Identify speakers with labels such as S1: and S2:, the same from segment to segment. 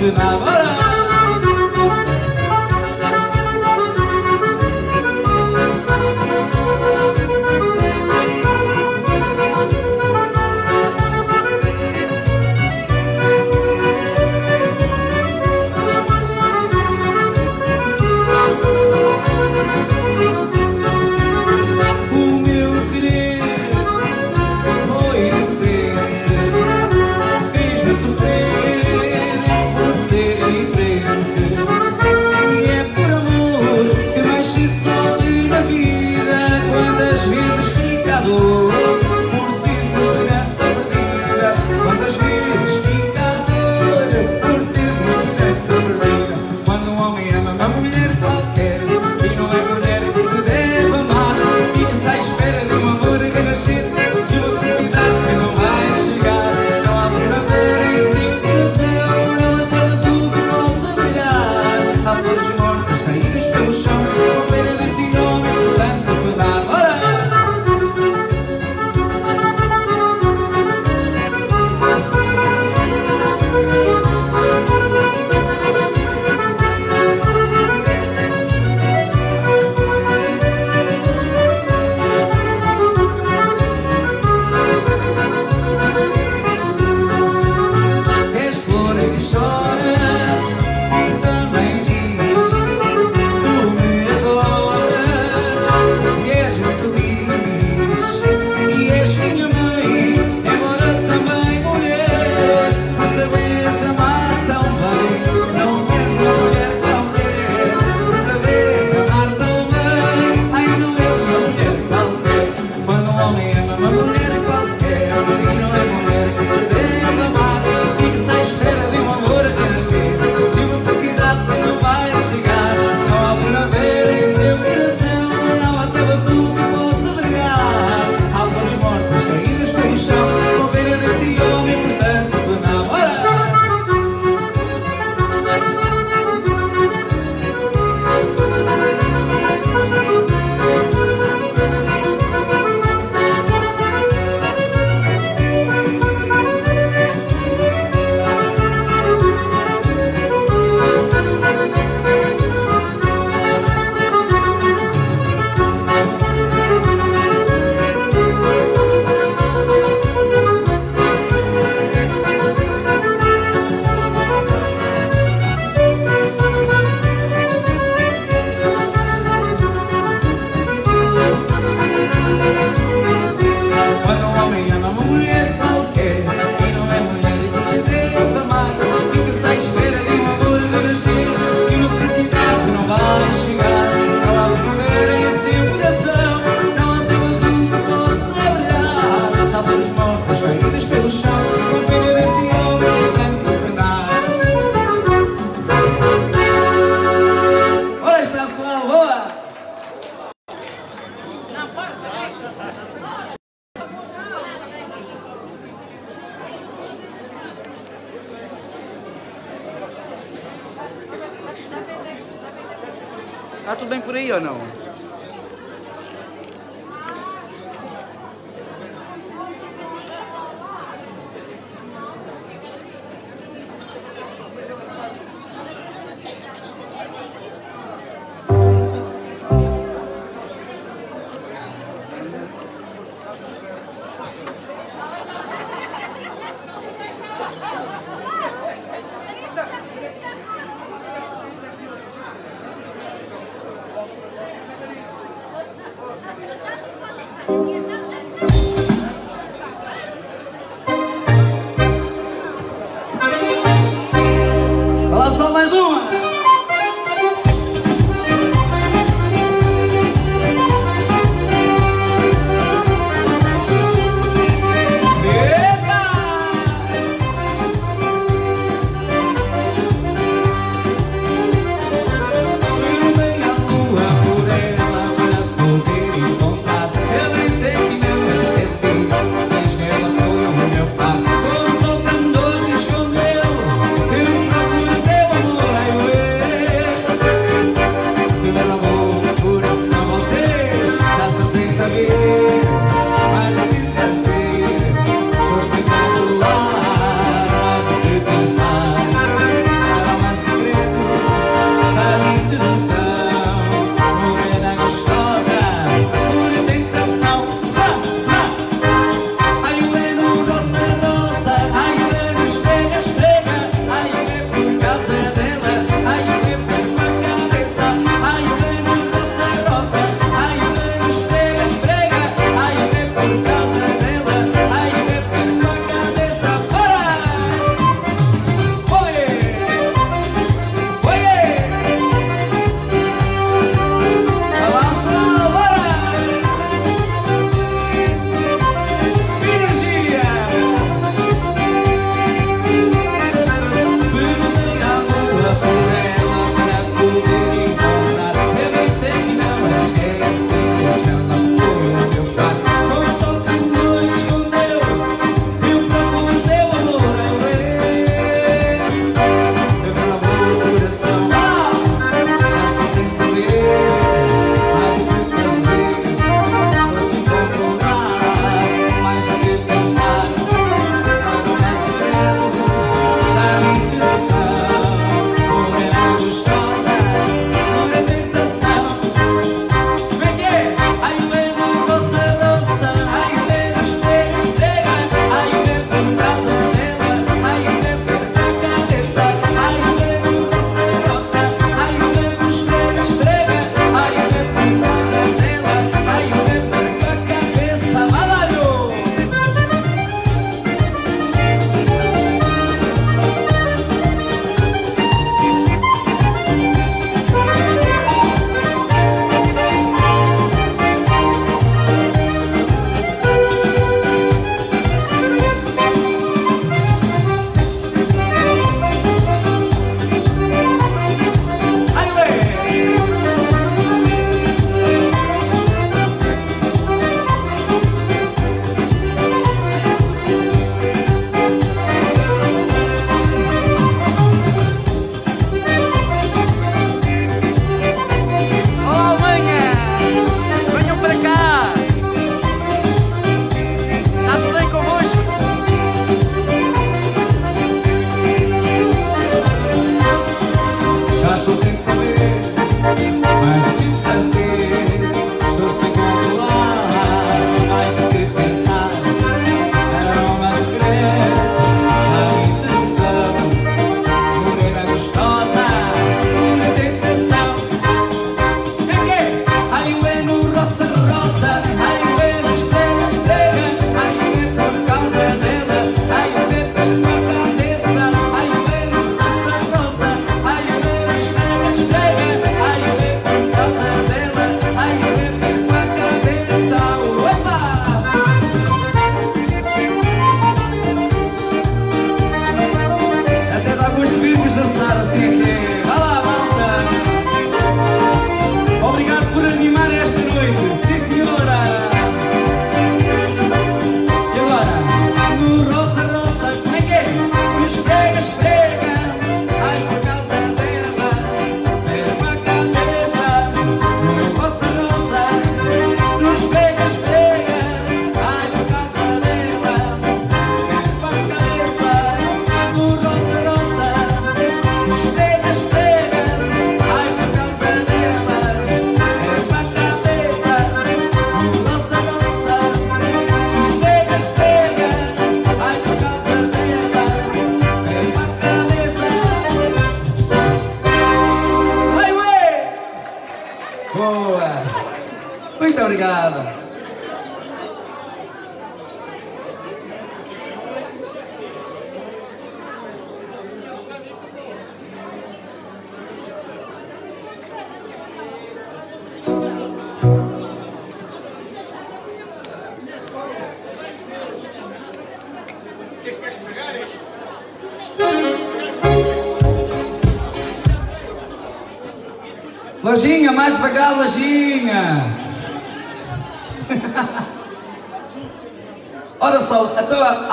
S1: Nothing I'm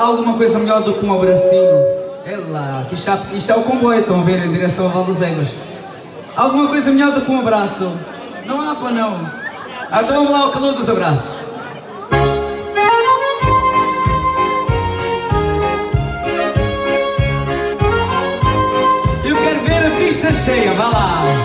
S1: alguma coisa melhor do que um abracinho? É lá, que isto, isto é o comboio, estão a ver, em direção a Valdezeiras. Alguma coisa melhor do que um abraço? Não há para não. Então vamos lá ao calor dos abraços. Eu quero ver a pista cheia, vá lá.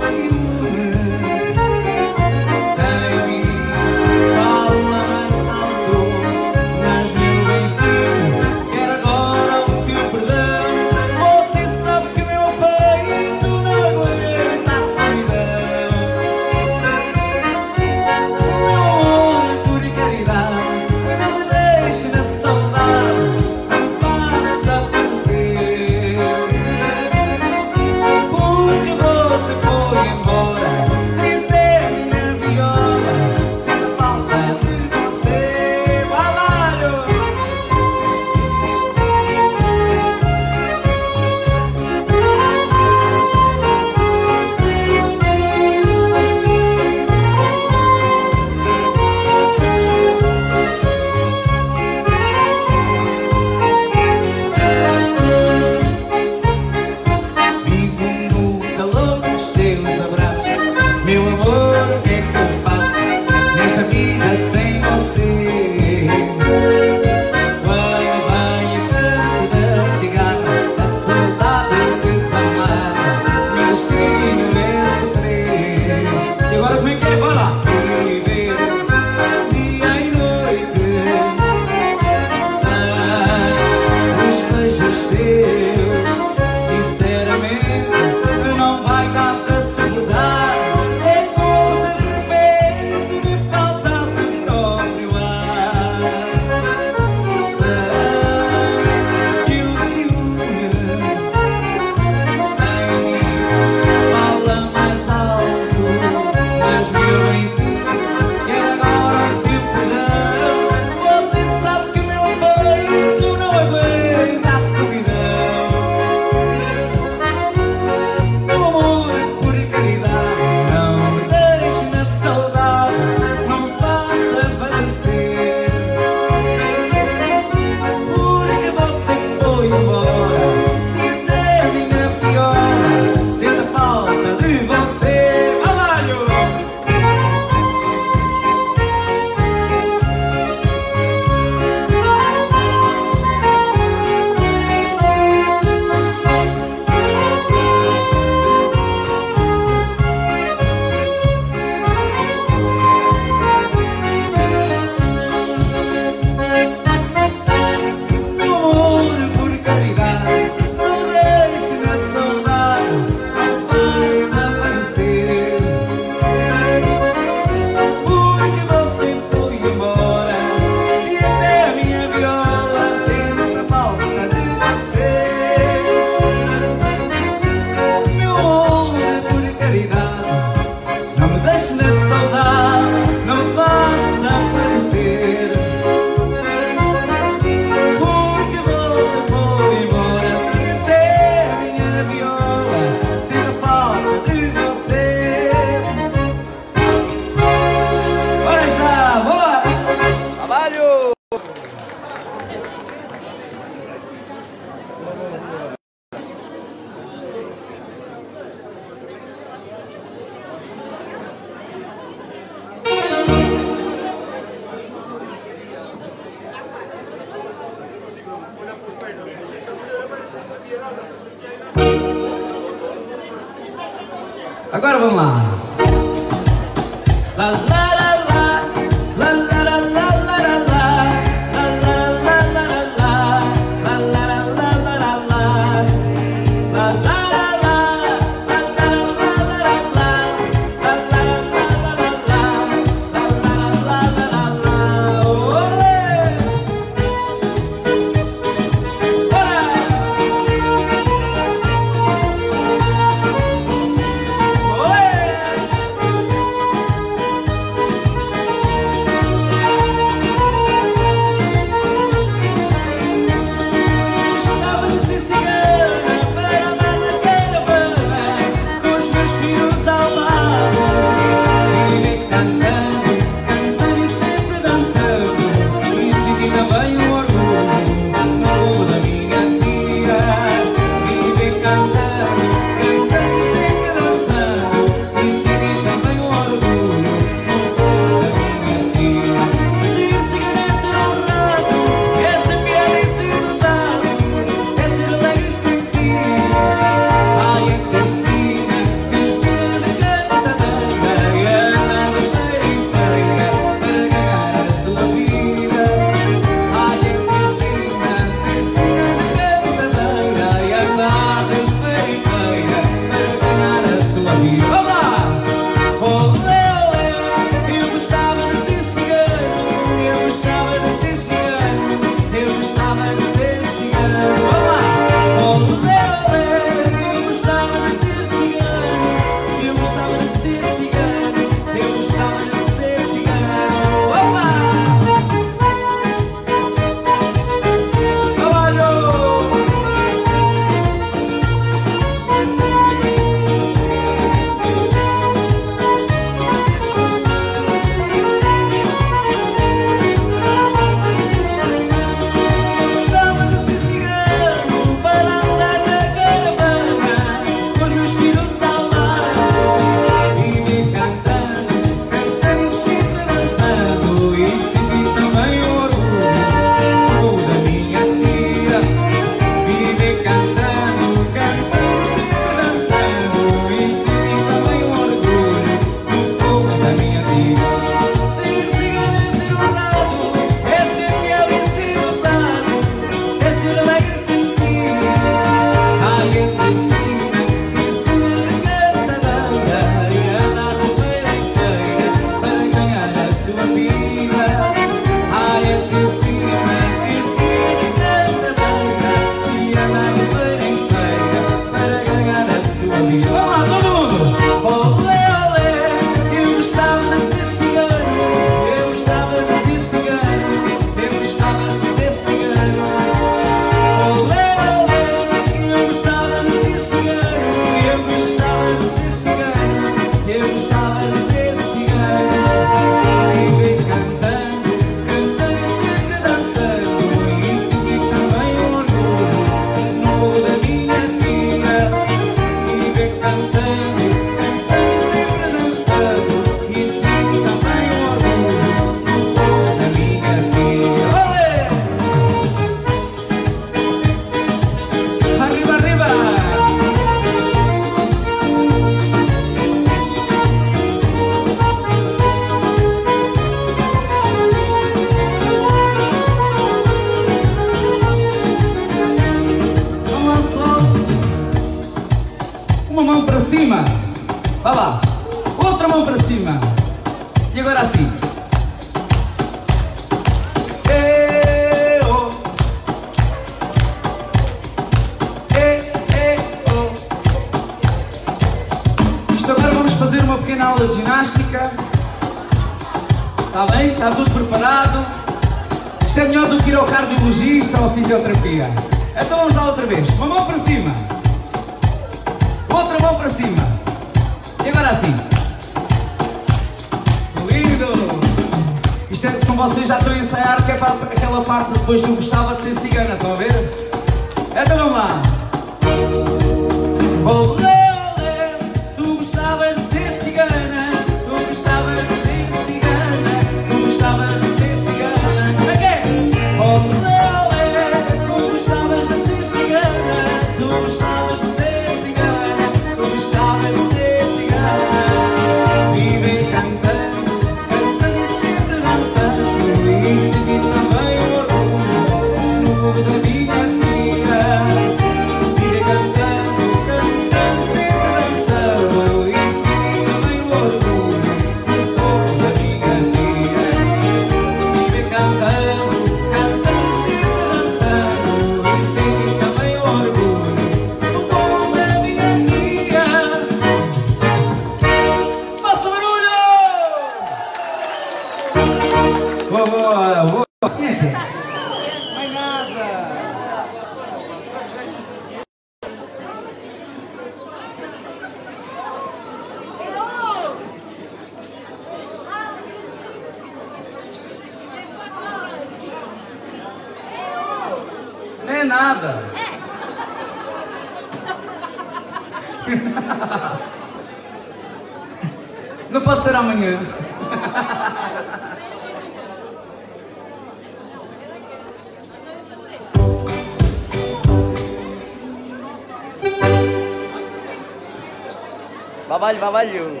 S2: Babalho, babalho.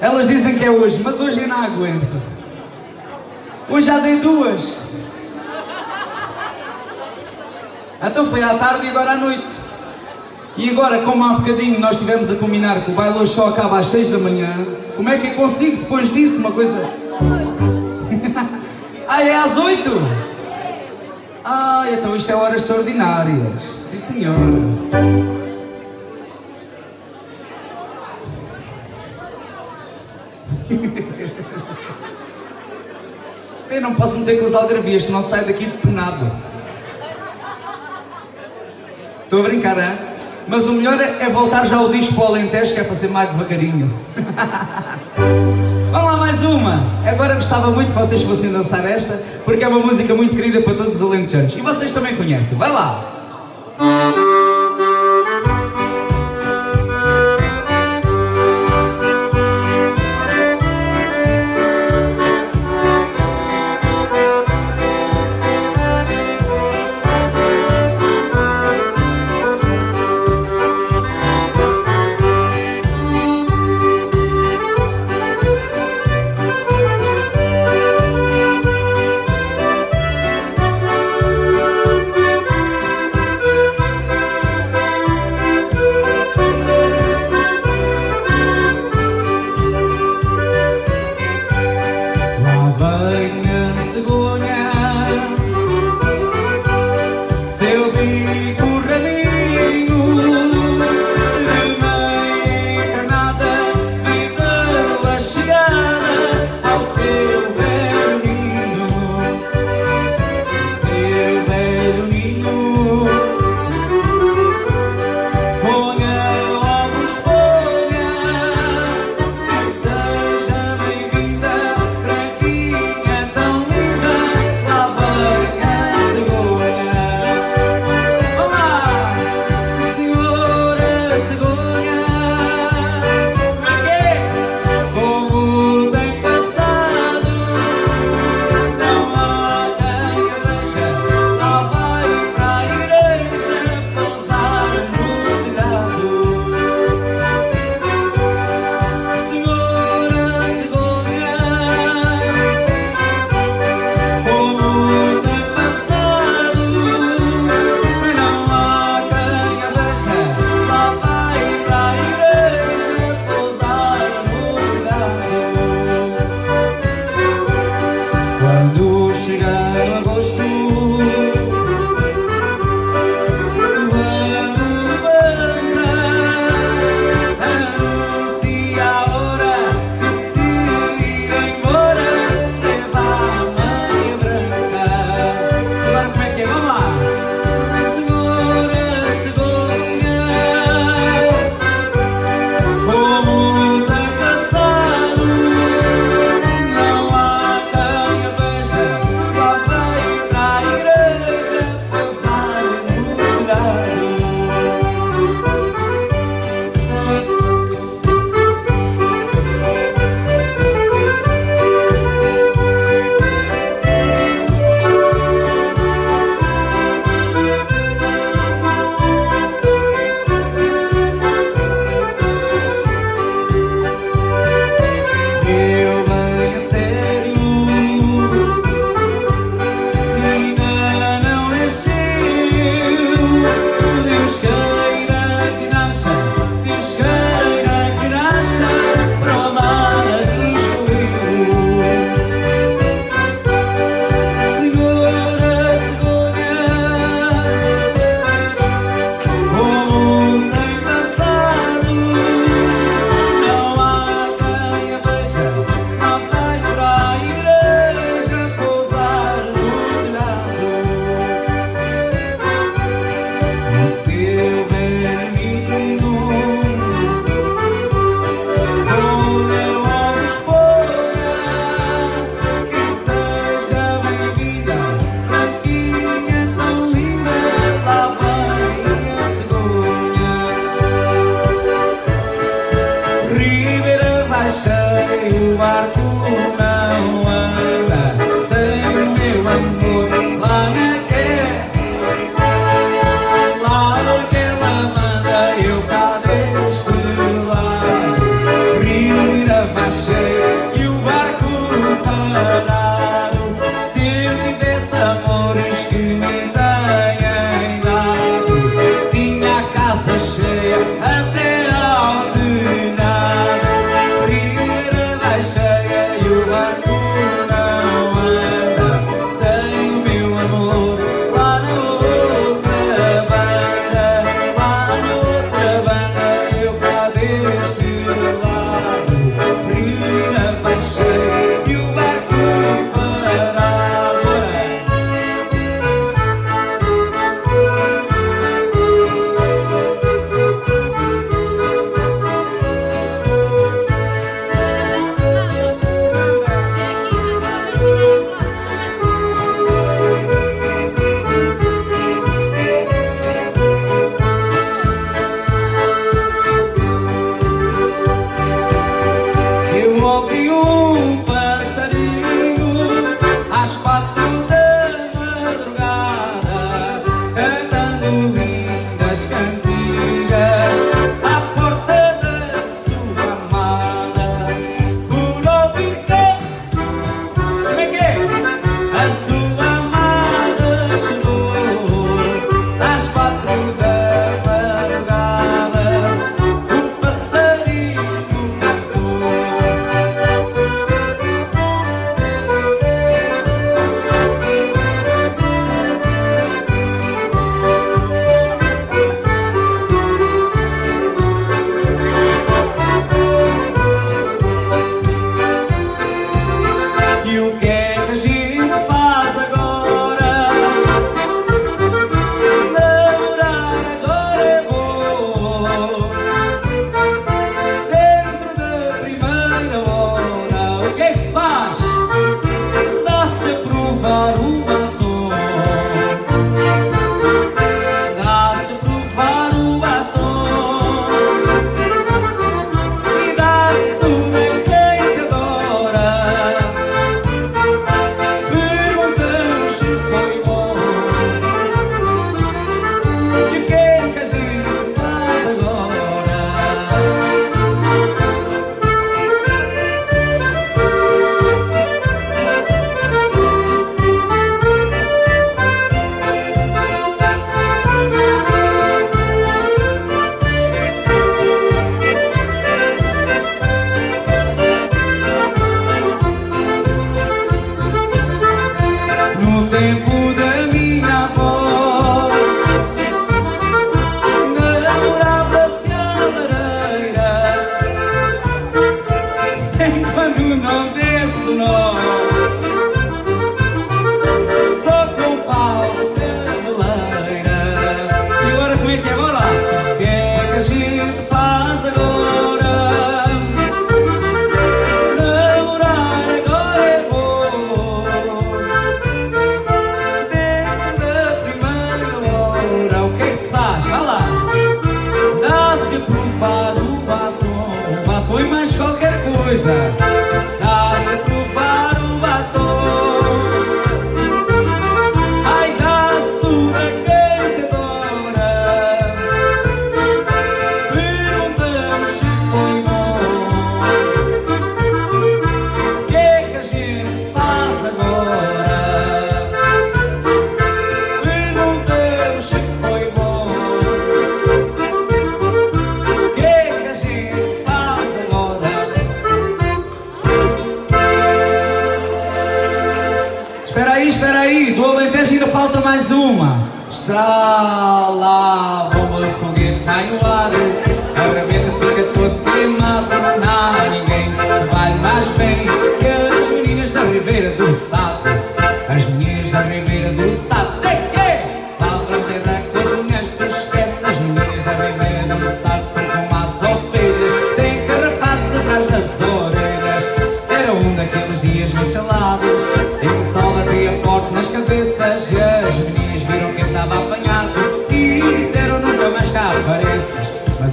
S1: Elas dizem que é hoje, mas hoje eu não aguento. Hoje já dei duas. Então foi à tarde e agora à noite. E agora, como há bocadinho nós estivemos a combinar que o baile hoje só acaba às 6 da manhã, como é que eu consigo depois disso uma coisa? ah, é às 8? Então isto é horas extraordinárias. Sim, senhor. Eu não posso meter com os algarvias, senão sai daqui de penado. Estou a brincar, é? Mas o melhor é voltar já o disco para o Alentejo, que é para ser mais devagarinho. Vamos lá, mais uma. Agora gostava muito que vocês fossem dançar esta, porque é uma música muito querida para todos os alentejanos. E vocês também conhecem. Vai lá.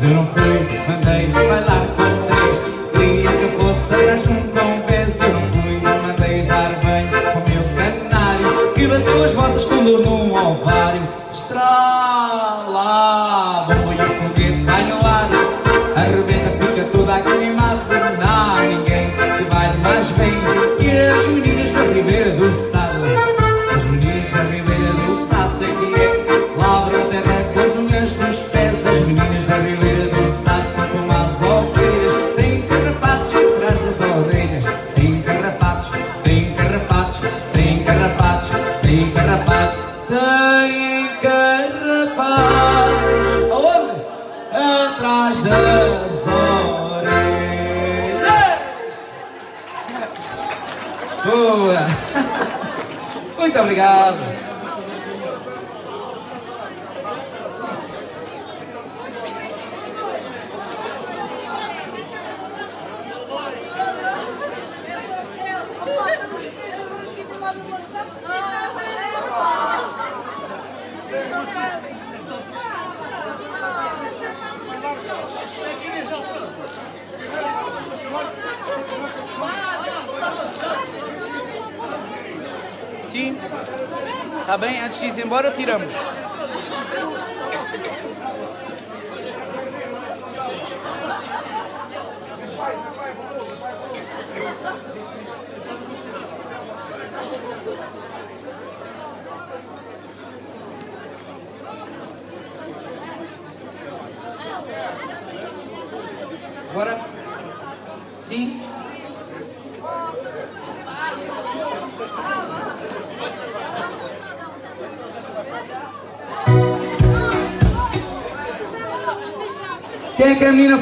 S1: Apareças Mas eu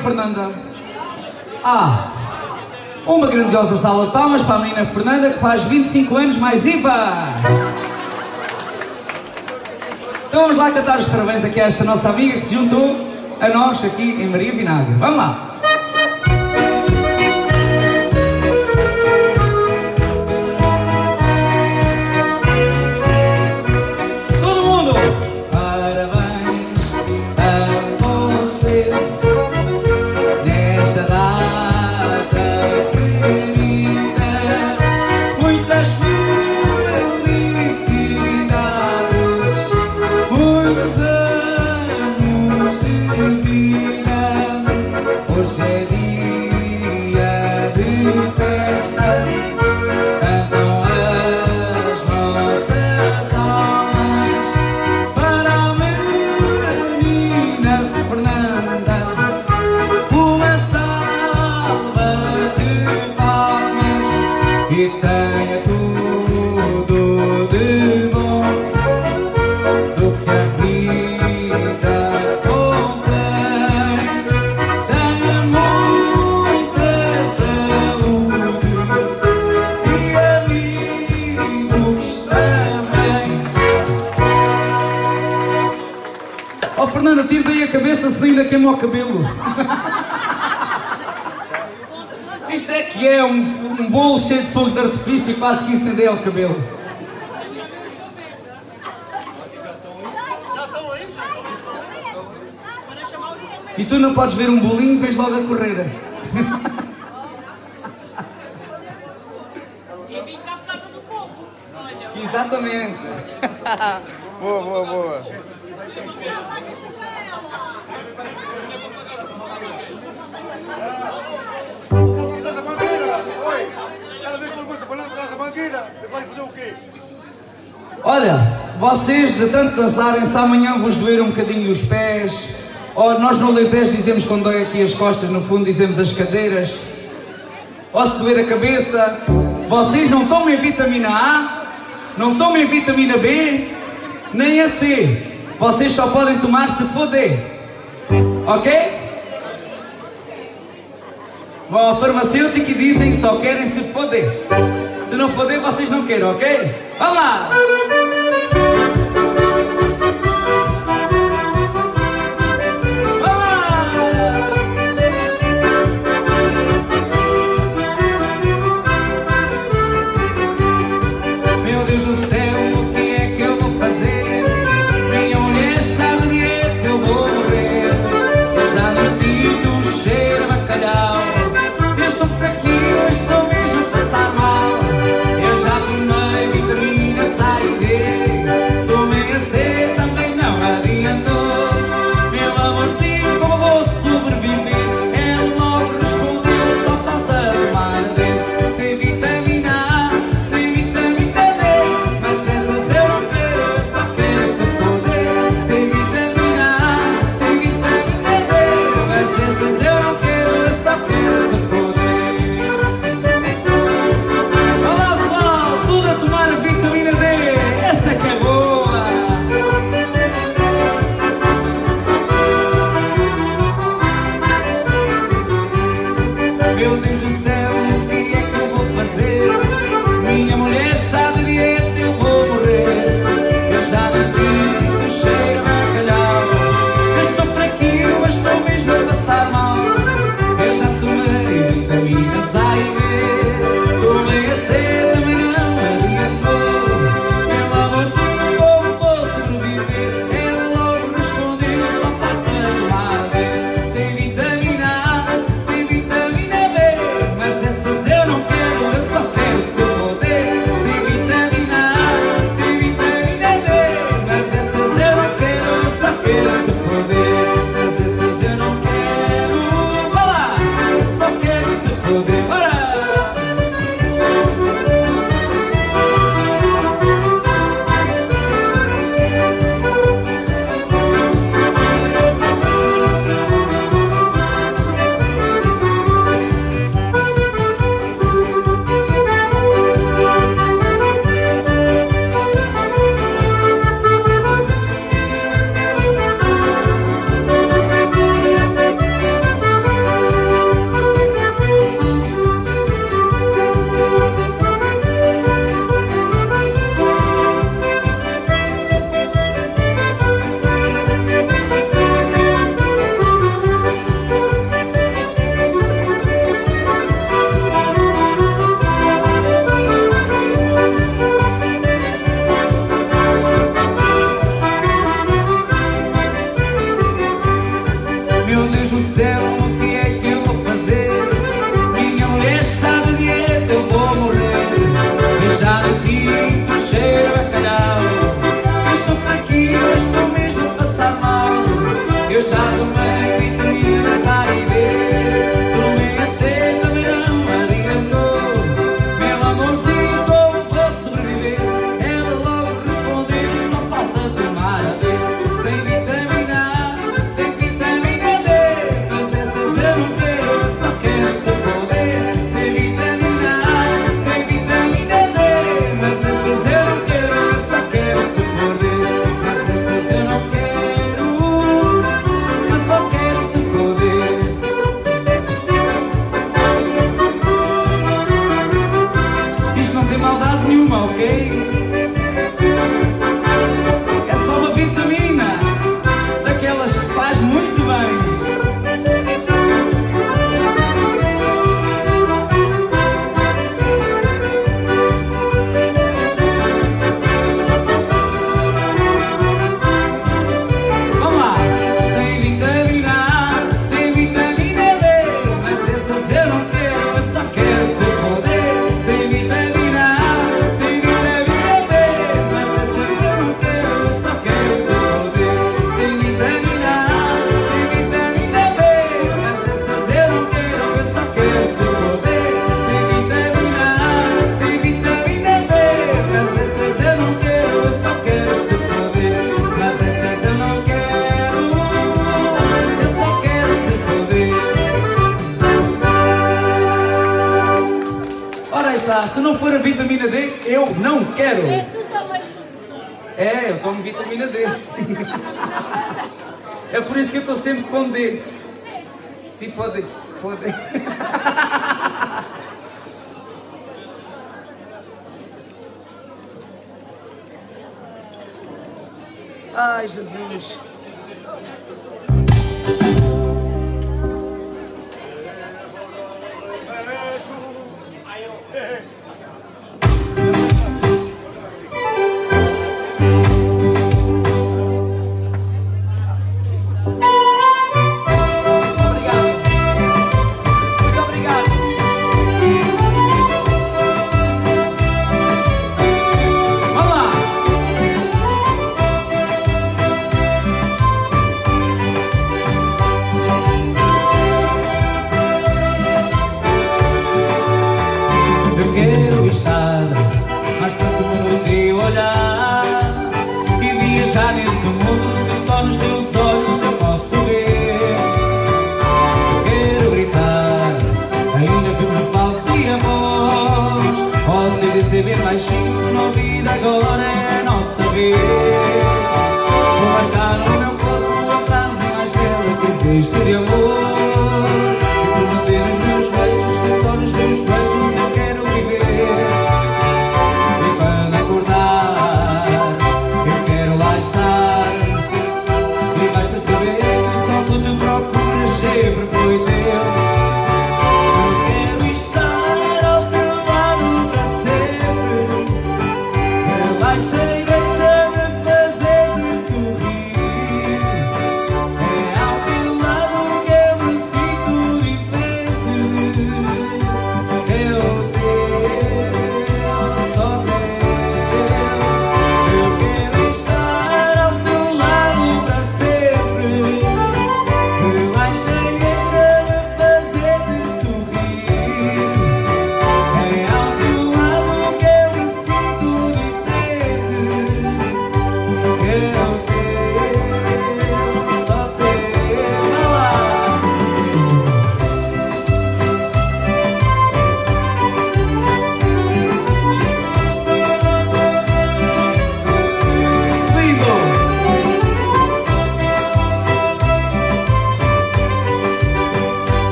S1: Fernanda? Ah, uma grandiosa sala de palmas para a menina Fernanda que faz 25 anos mais IVA. Então vamos lá cantar os parabéns aqui a esta nossa amiga que se juntou a nós aqui em Maria Vinagre. Vamos lá! Cabeça se ainda queimou o cabelo. Isto é que é um, um bolo cheio de fogo de artifício e quase que incendeia o cabelo. E tu não podes ver um bolinho vês logo a correr.
S3: Vai fazer o quê?
S1: Olha, vocês de tanto dançarem, se amanhã vos doer um bocadinho os pés, ou nós no Alentejo dizemos quando dói aqui as costas, no fundo dizemos as cadeiras, ou se doer a cabeça, vocês não tomem vitamina A, não tomem vitamina B, nem a C. Vocês só podem tomar se for D. Ok? Vão ao farmacêutico e dizem que só querem se D. Se não D, vocês não querem, ok? Vamos lá!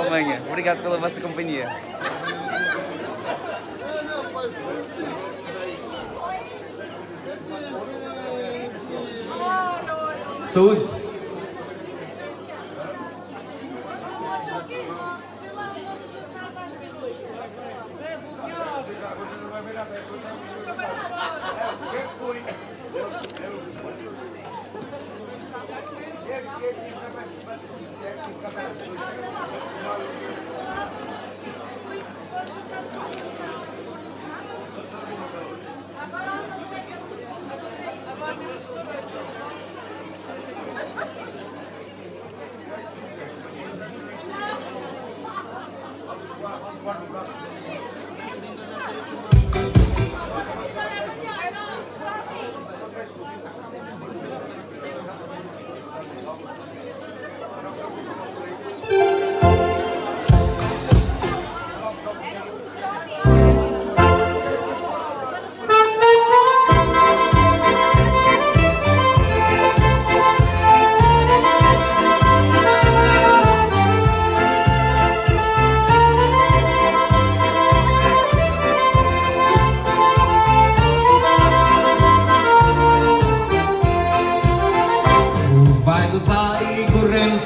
S1: Alemanha. Obrigado pela vossa companhia. Saúde!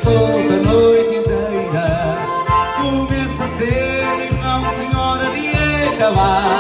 S1: sol da noite inteira. Começa cedo e não tem hora de acabar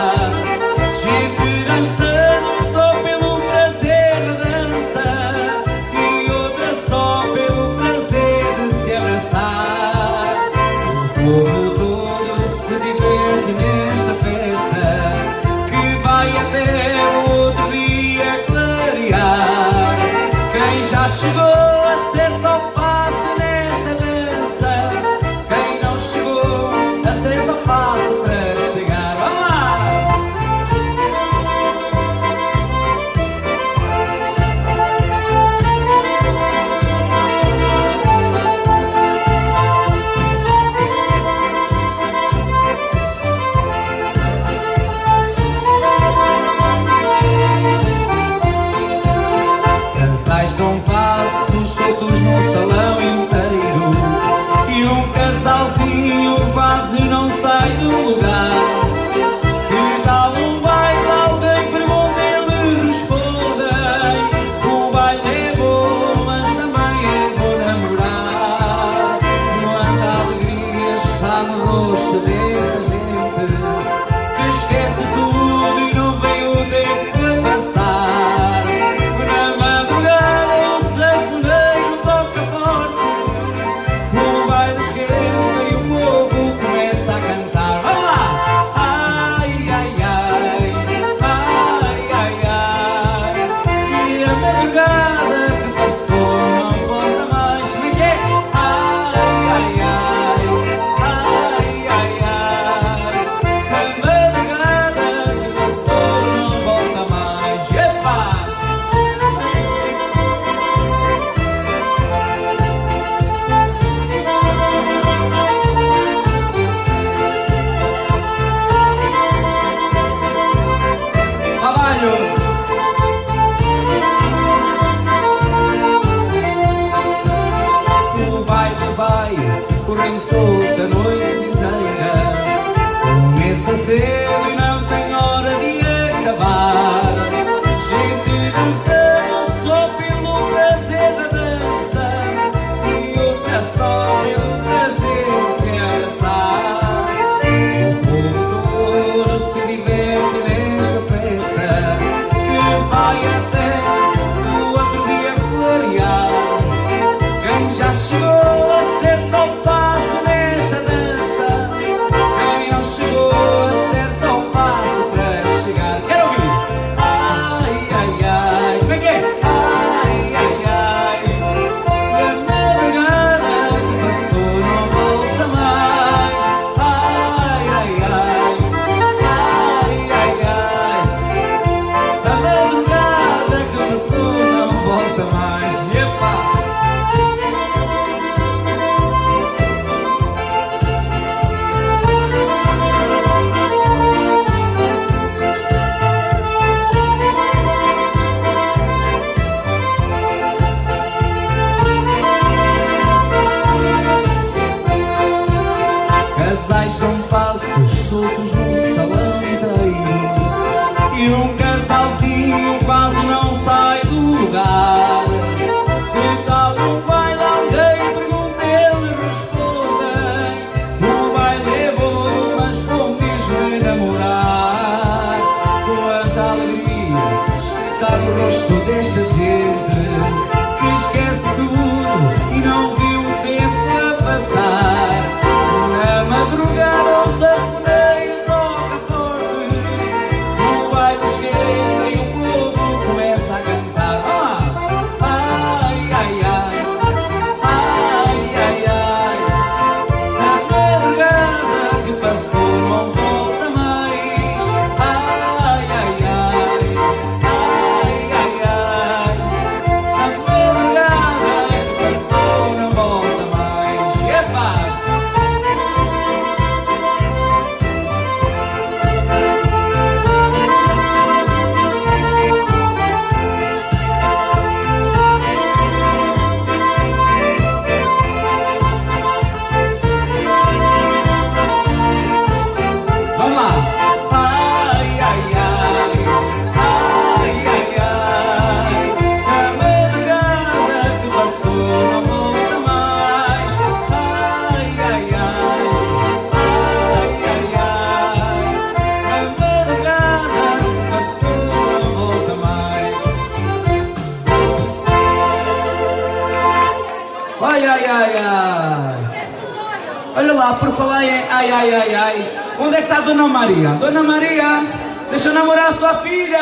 S1: Dona Maria? Dona Maria, deixa eu namorar sua filha.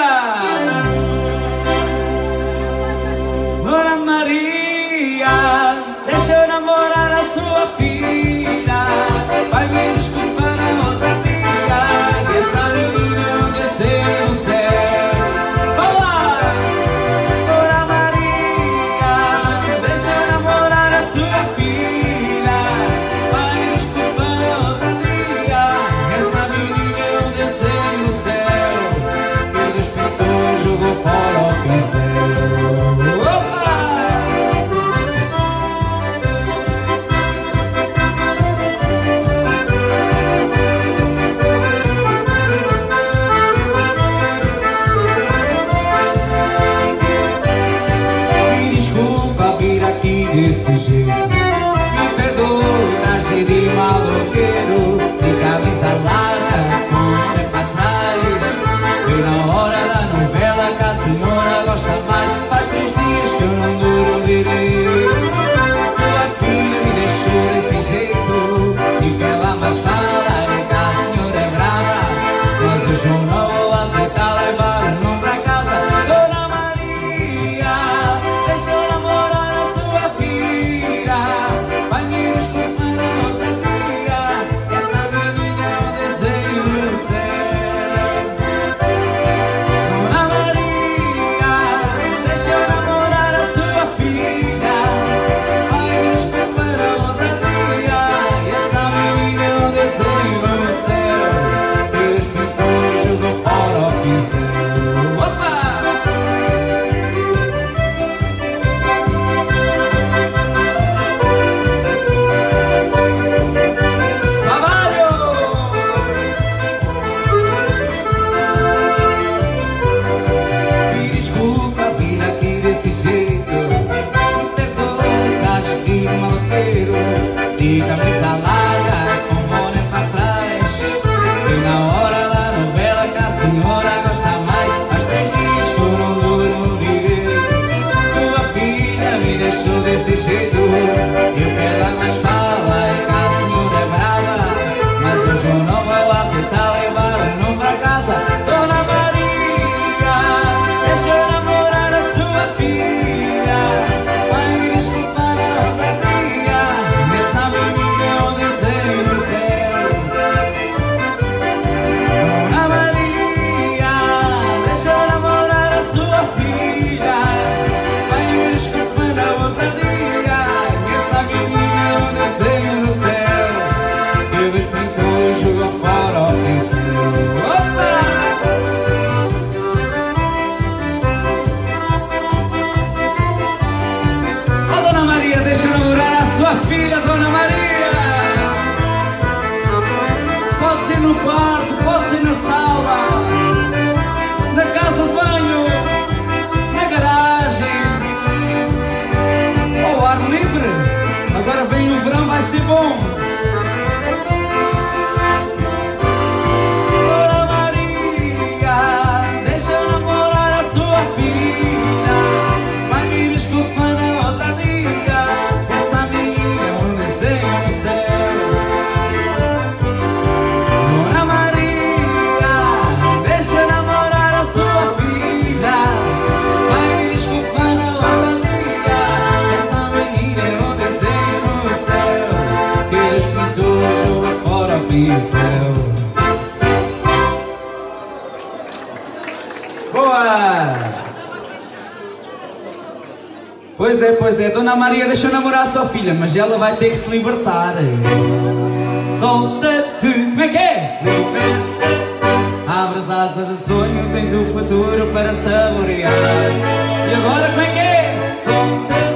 S1: tranquilo con Omar Pois é, pois é. Dona Maria deixou namorar a sua filha, mas ela vai ter que se libertar. Solta-te. Como é que é? Abre as asas do sonho, tens o futuro para saborear. E agora como é que é? Solta-te.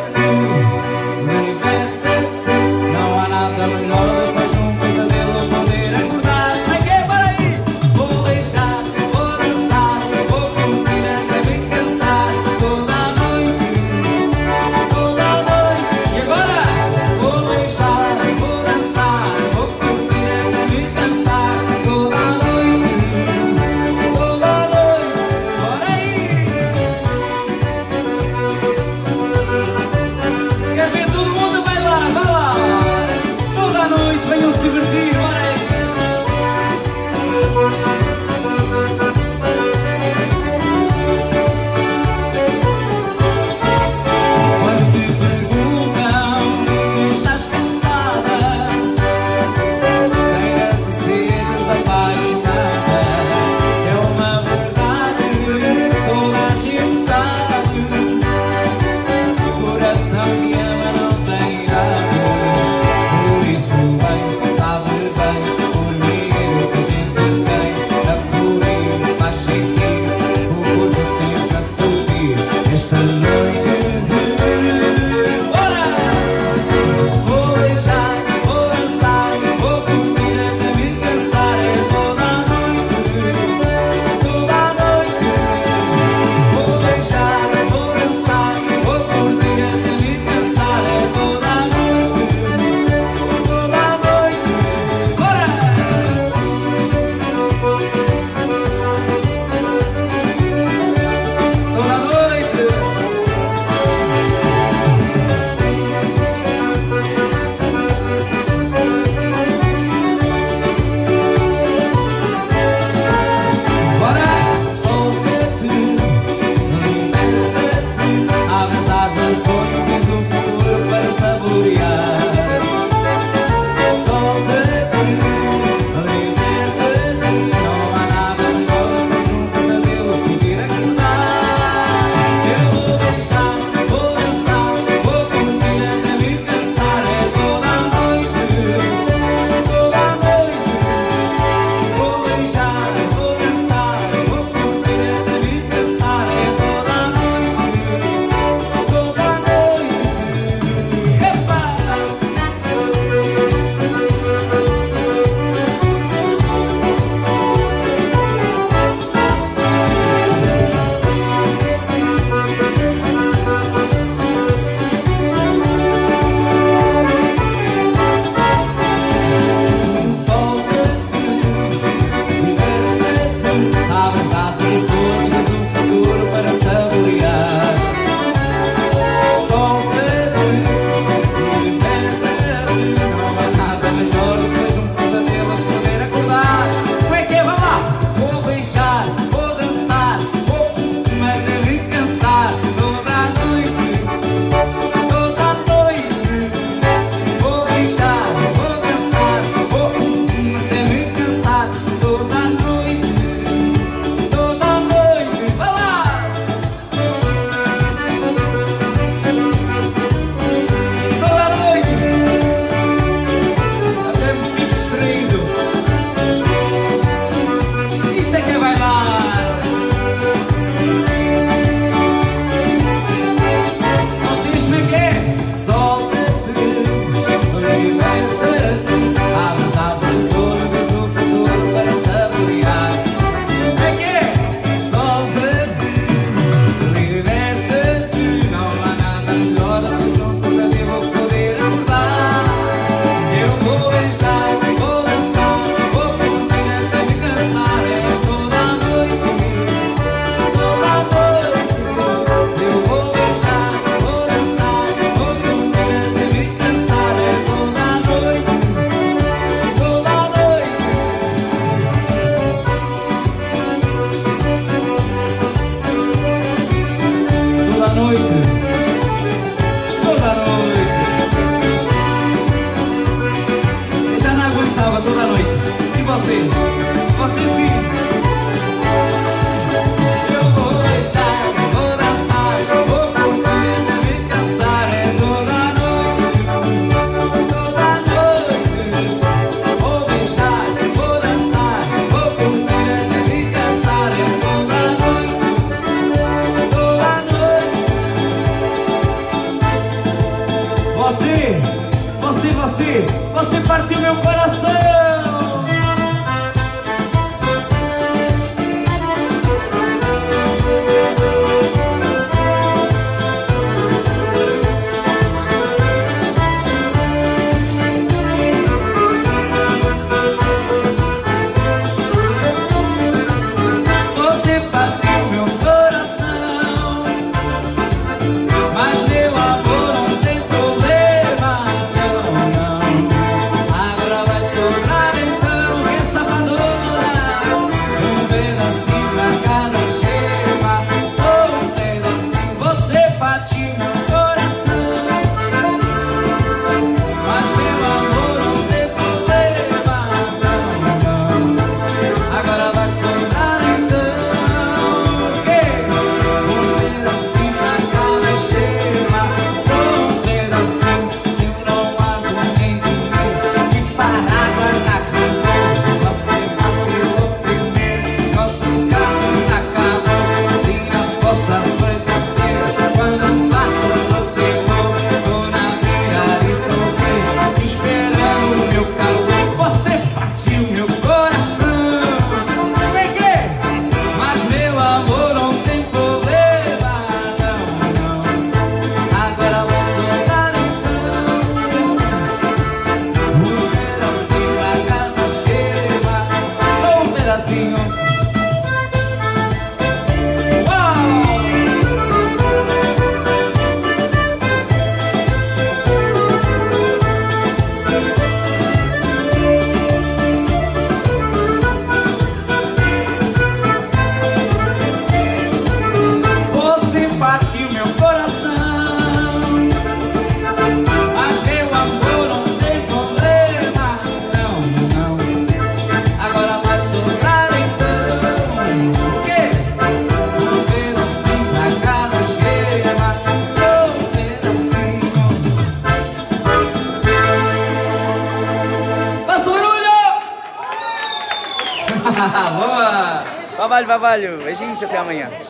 S4: Babalho. Beijinhos, até amanhã.